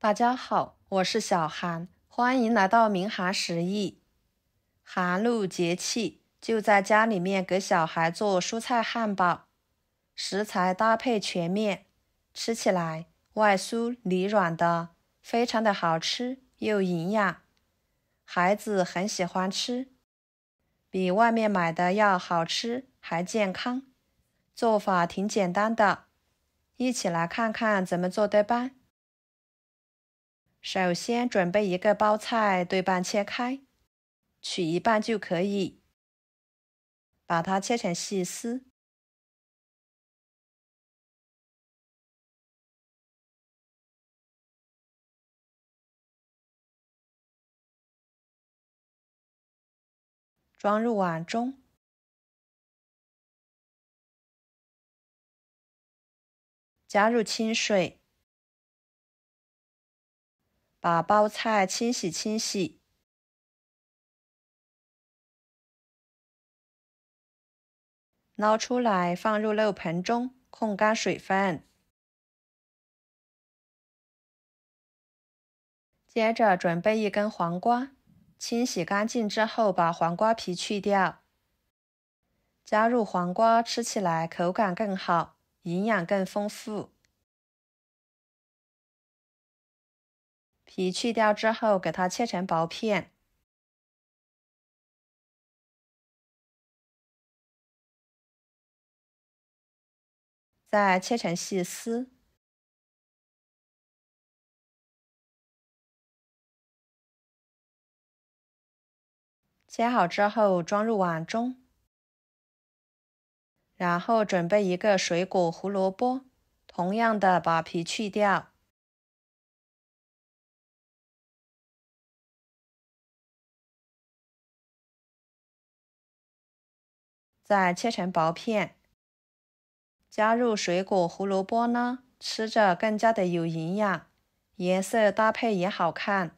大家好，我是小韩，欢迎来到明韩食艺。寒露节气，就在家里面给小孩做蔬菜汉堡，食材搭配全面，吃起来外酥里软的，非常的好吃又营养，孩子很喜欢吃，比外面买的要好吃还健康。做法挺简单的，一起来看看怎么做的吧。首先准备一个包菜，对半切开，取一半就可以。把它切成细丝，装入碗中，加入清水。把包菜清洗清洗，捞出来放入漏盆中，控干水分。接着准备一根黄瓜，清洗干净之后，把黄瓜皮去掉。加入黄瓜，吃起来口感更好，营养更丰富。皮去掉之后，给它切成薄片，再切成细丝。切好之后，装入碗中，然后准备一个水果胡萝卜，同样的把皮去掉。再切成薄片，加入水果胡萝卜呢，吃着更加的有营养，颜色搭配也好看。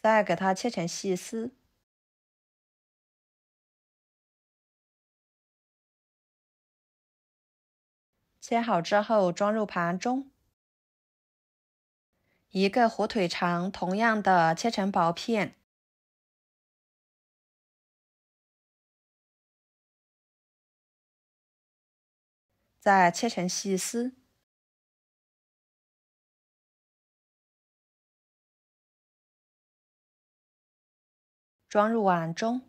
再给它切成细丝，切好之后装入盘中。一个火腿肠，同样的切成薄片。再切成细丝，装入碗中，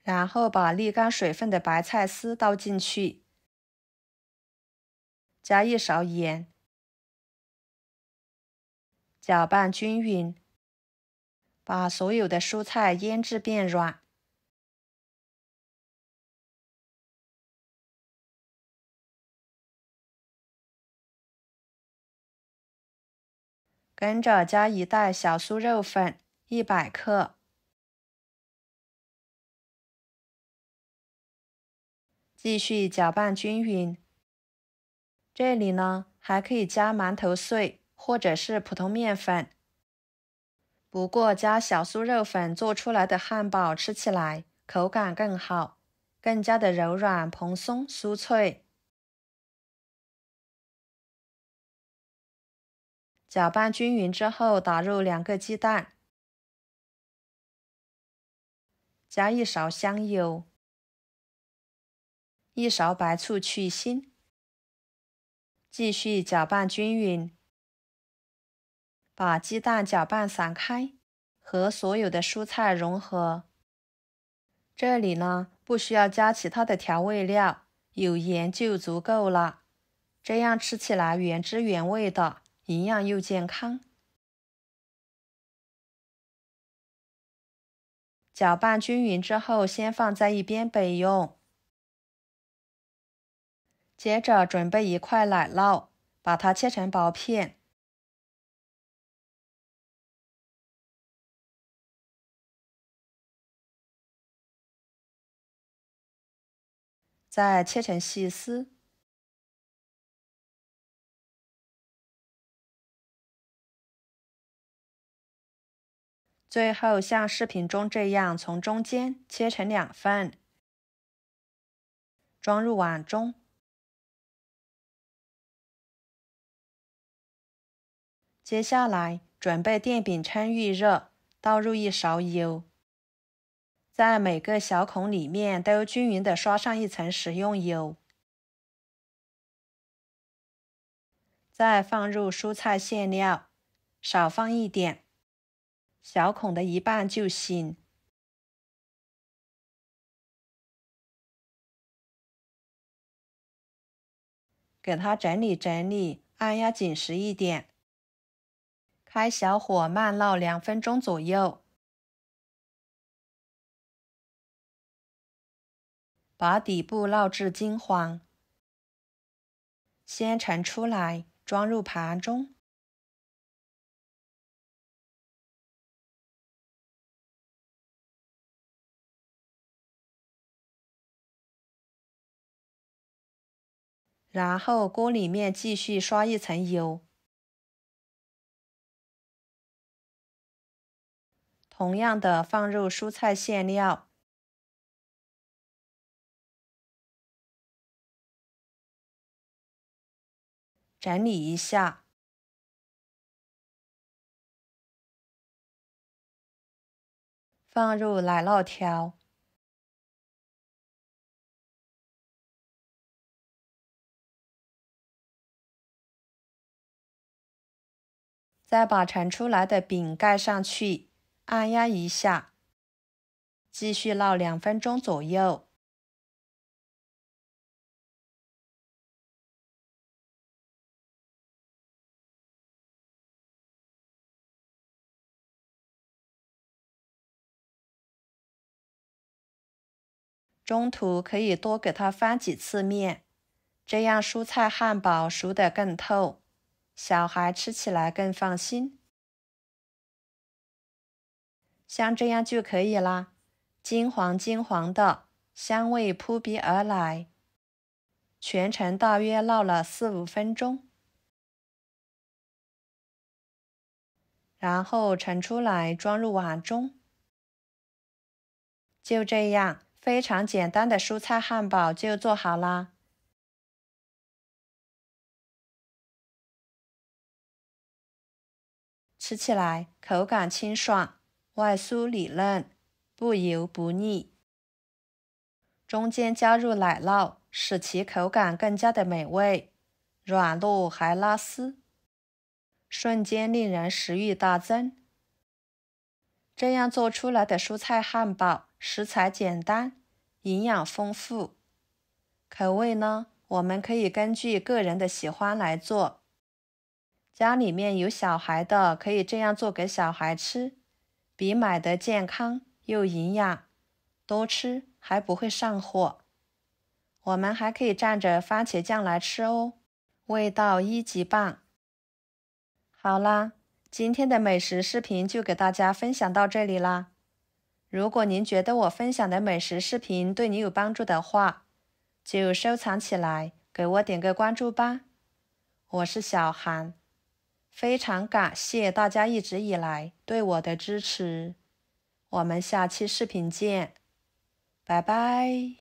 然后把沥干水分的白菜丝倒进去，加一勺盐，搅拌均匀，把所有的蔬菜腌制变软。跟着加一袋小酥肉粉，一百克，继续搅拌均匀。这里呢还可以加馒头碎或者是普通面粉，不过加小酥肉粉做出来的汉堡吃起来口感更好，更加的柔软蓬松酥脆。搅拌均匀之后，打入两个鸡蛋，加一勺香油，一勺白醋去腥，继续搅拌均匀，把鸡蛋搅拌散开，和所有的蔬菜融合。这里呢，不需要加其他的调味料，有盐就足够了，这样吃起来原汁原味的。营养又健康，搅拌均匀之后，先放在一边备用。接着准备一块奶酪，把它切成薄片，再切成细丝。最后像视频中这样从中间切成两份装入碗中。接下来准备电饼铛预热倒入一勺油。在每个小孔里面都均匀的刷上一层食用油。再放入蔬菜馅料少放一点小孔的一半就行。给它整理整理，按压紧实一点。开小火慢烙两分钟左右，把底部烙至金黄。先盛出来，装入盘中，然后锅里面继续刷一层油。同样的，放入蔬菜馅料，整理一下，放入奶酪条，再把盛出来的饼盖上去。按压一下，继续烙两分钟左右。中途可以多给它翻几次面，这样蔬菜汉堡熟得更透，小孩吃起来更放心。像这样就可以啦，金黄金黄的，香味扑鼻而来。全程大约烙了四五分钟，然后盛出来装入碗中。就这样，非常简单的蔬菜汉堡就做好啦。吃起来口感清爽。外酥里嫩，不油不腻，中间加入奶酪，使其口感更加的美味，软糯还拉丝，瞬间令人食欲大增。这样做出来的蔬菜汉堡，食材简单，营养丰富，口味呢，我们可以根据个人的喜欢来做。家里面有小孩的，可以这样做给小孩吃。比买的健康又营养，多吃还不会上火。我们还可以蘸着番茄酱来吃哦，味道一级棒。好啦，今天的美食视频就给大家分享到这里啦。如果您觉得我分享的美食视频对你有帮助的话，就收藏起来，给我点个关注吧。我是小韩。非常感谢大家一直以来对我的支持，我们下期视频见，拜拜。